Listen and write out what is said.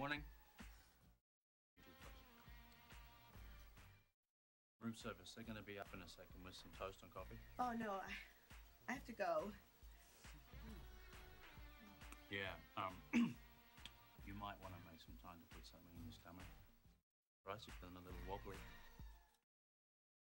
Morning. Room service, they're going to be up in a second with some toast and coffee. Oh, no, I, I have to go. Yeah, um, you might want to make some time to put something in your stomach. Right, you're feeling a little wobbly.